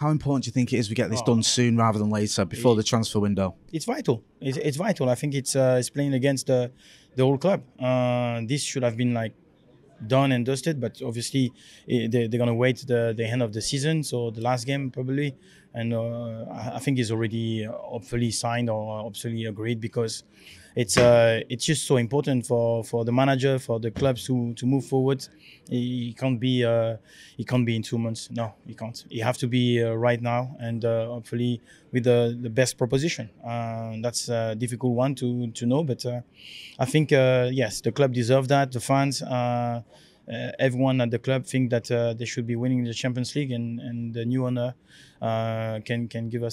How important do you think it is we get this Oh. done soon rather than later, before the transfer window? it's vital. It's, it's vital. I think it's uh, it's playing against the the whole club. Uh, this should have been like done and dusted, but obviously eh, they, they're gonna wait the the end of the season, so the last game probably. And uh, I think it's already uh, hopefully signed or hopefully agreed because it's uh it's just so important for for the manager for the clubs to to move forward. He can't be uh he can't be in two months. No, he can't. He have to be uh, right now and uh, hopefully with the the best proposition. Uh, that's a difficult one to to know, but uh, I think uh, yes, the club deserve that. The fans. Uh, everyone at the club think that uh, they should be winning the Champions League, and, and the new owner uh, can can give us